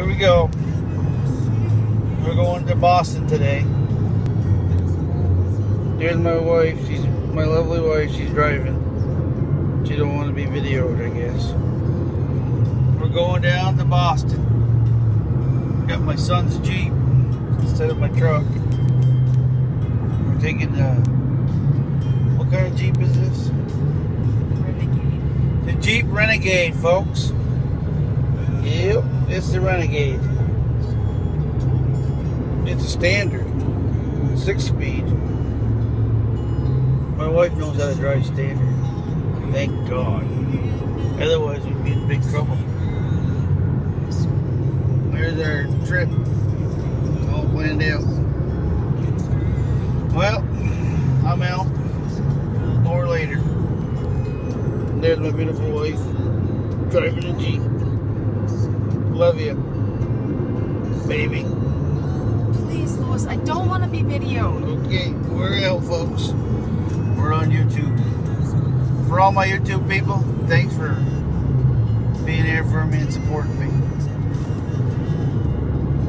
Here we go. We're going to Boston today. Here's my wife. She's my lovely wife. She's driving. She don't want to be videoed, I guess. We're going down to Boston. Got my son's Jeep instead of my truck. We're taking the. What kind of Jeep is this? Renegade. The Jeep Renegade, folks. It's the Renegade. It's a standard, six speed. My wife knows how to drive standard. Thank God. Otherwise, we'd be in big trouble. There's our trip. All planned out. Well, I'm out. More later. There's my beautiful wife driving a Jeep. Love you, baby. Please, Louis, I don't want to be videoed. Okay, we're out, folks. We're on YouTube. For all my YouTube people, thanks for being here for me and supporting me.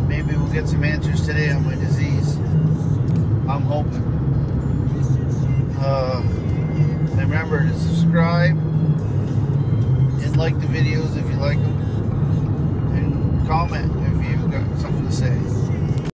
Maybe we'll get some answers today on my disease. I'm hoping. Uh, remember to subscribe and like the videos if you like them, comment